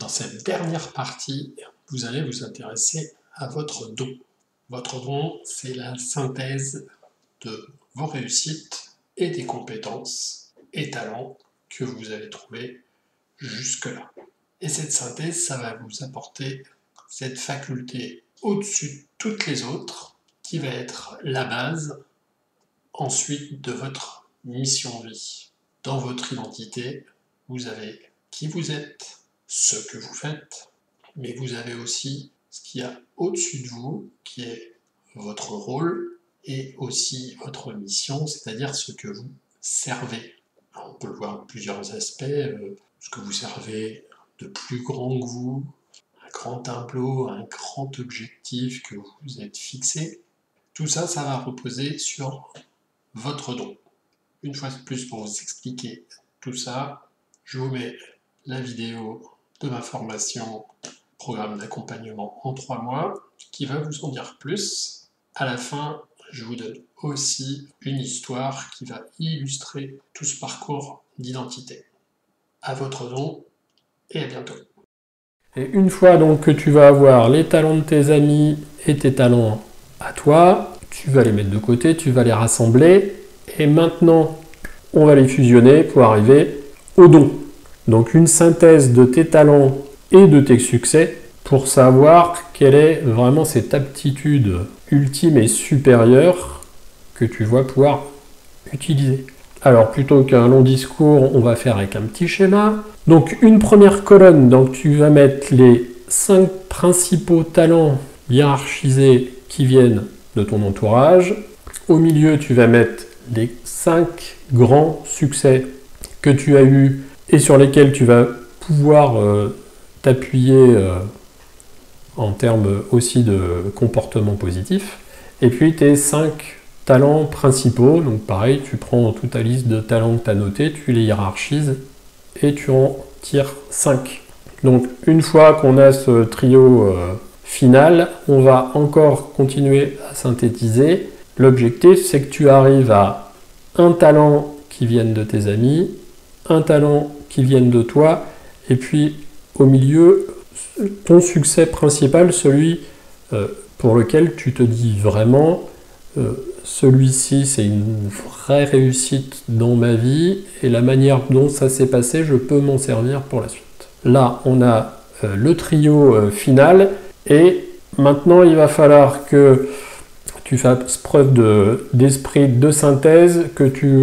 Dans cette dernière partie, vous allez vous intéresser à votre don. Votre don, c'est la synthèse de vos réussites et des compétences et talents que vous avez trouvés jusque-là. Et cette synthèse, ça va vous apporter cette faculté au-dessus de toutes les autres qui va être la base ensuite de votre mission vie. Dans votre identité, vous avez qui vous êtes, ce que vous faites, mais vous avez aussi ce qu'il y a au-dessus de vous, qui est votre rôle et aussi votre mission, c'est-à-dire ce que vous servez. on peut le voir en plusieurs aspects, euh, ce que vous servez de plus grand que vous, un grand tableau, un grand objectif que vous êtes fixé. Tout ça, ça va reposer sur votre don. Une fois de plus, pour vous expliquer tout ça, je vous mets la vidéo de ma formation programme d'accompagnement en trois mois qui va vous en dire plus. À la fin, je vous donne aussi une histoire qui va illustrer tout ce parcours d'identité. À votre nom et à bientôt. Et une fois donc que tu vas avoir les talents de tes amis et tes talents à toi, tu vas les mettre de côté, tu vas les rassembler et maintenant on va les fusionner pour arriver au don. Donc une synthèse de tes talents et de tes succès pour savoir quelle est vraiment cette aptitude ultime et supérieure que tu vas pouvoir utiliser. Alors plutôt qu'un long discours, on va faire avec un petit schéma. Donc une première colonne, donc tu vas mettre les cinq principaux talents hiérarchisés qui viennent de ton entourage. Au milieu, tu vas mettre les cinq grands succès que tu as eus et sur lesquels tu vas pouvoir euh, t'appuyer euh, en termes aussi de comportement positif. Et puis tes cinq talents principaux, donc pareil, tu prends toute ta liste de talents que tu as notés, tu les hiérarchises et tu en tires 5. Donc une fois qu'on a ce trio euh, final, on va encore continuer à synthétiser. L'objectif, c'est que tu arrives à un talent qui vienne de tes amis, un talent qui vienne de toi, et puis au milieu, ton succès principal, celui euh, pour lequel tu te dis vraiment, euh, celui-ci c'est une vraie réussite dans ma vie, et la manière dont ça s'est passé, je peux m'en servir pour la suite. Là, on a euh, le trio final, et maintenant il va falloir que tu fasses preuve d'esprit de, synthèse, que tu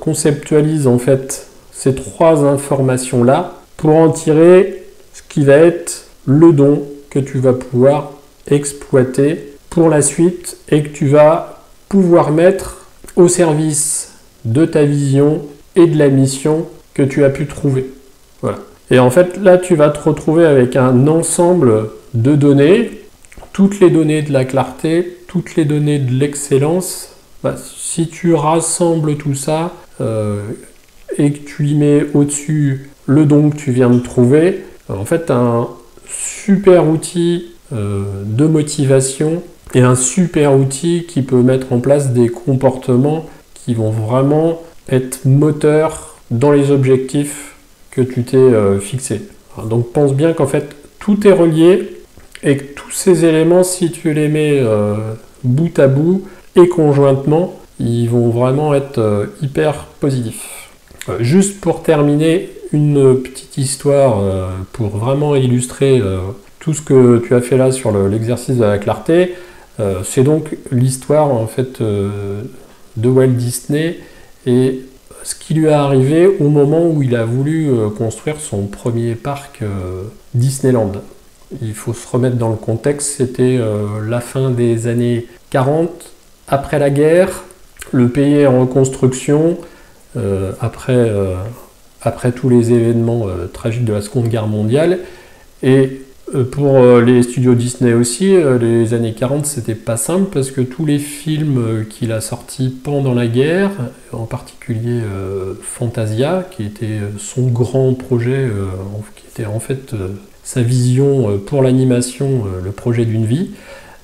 conceptualises en fait ces trois informations-là pour en tirer ce qui va être le don que tu vas pouvoir exploiter pour la suite et que tu vas pouvoir mettre au service de ta vision et de la mission que tu as pu trouver. Voilà. Et en fait, là, tu vas te retrouver avec un ensemble de données, toutes les données de la clarté, toutes les données de l'excellence. Bah, si tu rassembles tout ça, euh, et que tu y mets au-dessus le don que tu viens de trouver, en fait, un super outil euh, de motivation et un super outil qui peut mettre en place des comportements qui vont vraiment être moteurs dans les objectifs que tu t'es euh, fixé. Donc pense bien qu'en fait tout est relié et que tous ces éléments, si tu les mets euh, bout à bout et conjointement, ils vont vraiment être hyper positifs. Euh, juste pour terminer, une petite histoire euh, pour vraiment illustrer euh, tout ce que tu as fait là sur l'exercice de la clarté. C'est donc l'histoire en fait de Walt Disney et ce qui lui est arrivé au moment où il a voulu construire son premier parc Disneyland. Il faut se remettre dans le contexte, c'était la fin des années 40, après la guerre, le pays est en reconstruction, après, euh, après tous les événements euh, tragiques de la Seconde Guerre mondiale. Et pour les studios Disney aussi, les années 40, c'était pas simple parce que tous les films qu'il a sortis pendant la guerre, en particulier Fantasia, qui était son grand projet, qui était en fait sa vision pour l'animation, le projet d'une vie,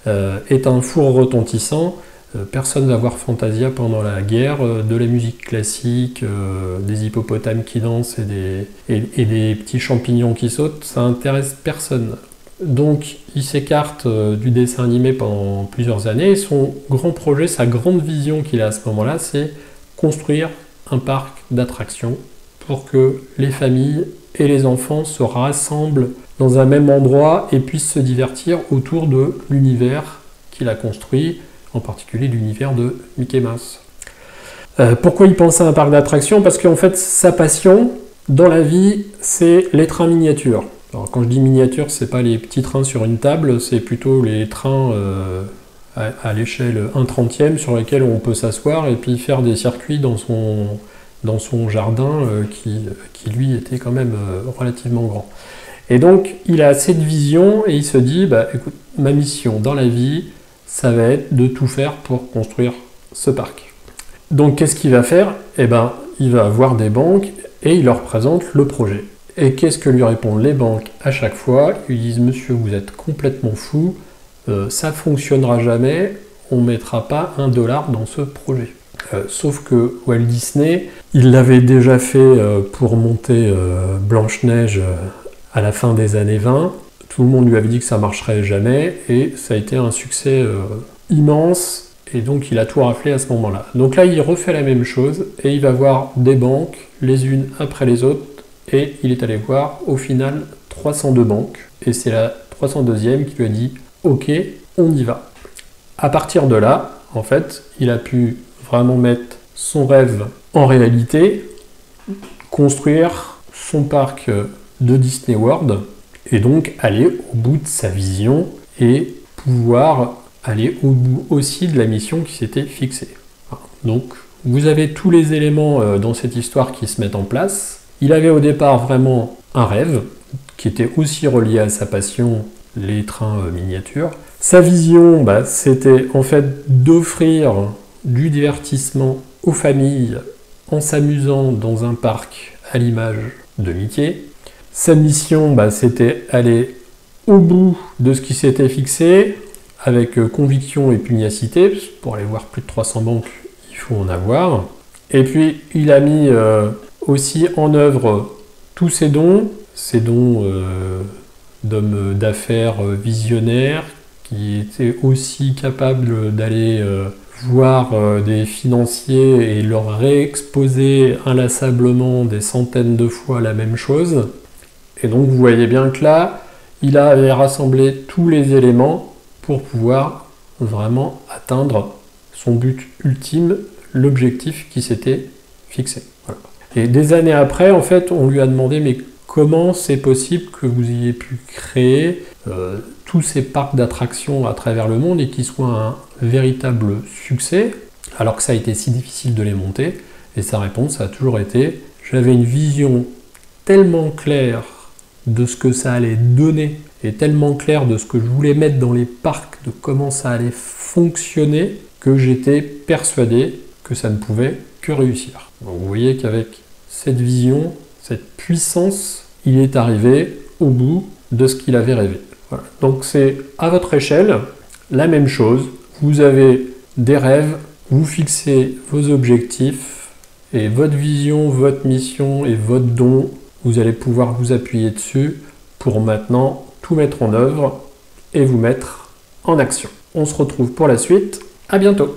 est un four retentissant Euh, personne va voir Fantasia pendant la guerre, euh, de la musique classique, des hippopotames qui dansent et des, et, des, petits champignons qui sautent, ça intéresse personne. Donc il s'écarte du dessin animé pendant plusieurs années son grand projet, sa grande vision qu'il a à ce moment-là, c'est construire un parc d'attractions pour que les familles et les enfants se rassemblent dans un même endroit et puissent se divertir autour de l'univers qu'il a construit, en particulier l'univers de Mickey Mouse. Euh, pourquoi il pense à un parc d'attractions? Parce qu'en fait, sa passion dans la vie, c'est les trains miniatures. Alors, quand je dis miniatures, c'est pas les petits trains sur une table, c'est plutôt les trains euh, à, l'échelle 1 trentième sur lesquels on peut s'asseoir et puis faire des circuits dans son, dans son jardin euh, qui, qui, lui était quand même relativement grand. Et donc, il a cette vision et il se dit, bah, écoute, ma mission dans la vie, ça va être de tout faire pour construire ce parc. Donc, qu'est-ce qu'il va faire? Eh ben, il va voir des banques et il leur présente le projet. Et qu'est-ce que lui répondent les banques à chaque fois? Ils disent, monsieur, vous êtes complètement fou, euh, ça fonctionnera jamais, on mettra pas un dollar dans ce projet. Euh, sauf que Walt Disney, il l'avait déjà fait euh, pour monter Blanche-Neige à la fin des années 20. Tout le monde lui avait dit que ça marcherait jamais et ça a été un succès euh, immense et donc il a tout raflé à ce moment-là. Donc là il refait la même chose et il va voir des banques les unes après les autres et il est allé voir au final 302 banques et c'est la 302e qui lui a dit ok on y va. À partir de là en fait il a pu vraiment mettre son rêve en réalité, construire son parc de Disney World et donc aller au bout de sa vision et pouvoir aller au bout aussi de la mission qui s'était fixée. Donc vous avez tous les éléments euh, dans cette histoire qui se mettent en place. Il avait au départ vraiment un rêve qui était aussi relié à sa passion, les trains euh, miniatures. Sa vision, bah, c'était en fait d'offrir du divertissement aux familles en s'amusant dans un parc à l'image de Mickey. Sa mission, bah, c'était aller au bout de ce qui s'était fixé, avec euh, conviction et pugnacité. Pour aller voir plus de 300 banques, il faut en avoir. Et puis, il a mis euh, aussi en œuvre tous ses dons, ses dons euh, d'hommes d'affaires visionnaires, qui étaient aussi capables d'aller voir des financiers et leur réexposer inlassablement des centaines de fois la même chose. Et donc vous voyez bien que là, il avait rassemblé tous les éléments pour pouvoir vraiment atteindre son but ultime, l'objectif qui s'était fixé. Et des années après, en fait, on lui a demandé mais comment c'est possible que vous ayez pu créer euh, tous ces parcs d'attractions à travers le monde et qu'ils soient un véritable succès alors que ça a été si difficile de les monter? Et sa réponse a toujours été j'avais une vision tellement claire de ce que ça allait donner et tellement clair de ce que je voulais mettre dans les parcs, de comment ça allait fonctionner, que j'étais persuadé que ça ne pouvait que réussir. vous voyez qu'avec cette vision, cette puissance, il est arrivé au bout de ce qu'il avait rêvé. Donc c'est à votre échelle la même chose. Vous avez des rêves, vous fixez vos objectifs et votre vision, votre mission et votre don vous allez pouvoir vous appuyer dessus pour maintenant tout mettre en œuvre et vous mettre en action. On se retrouve pour la suite. À bientôt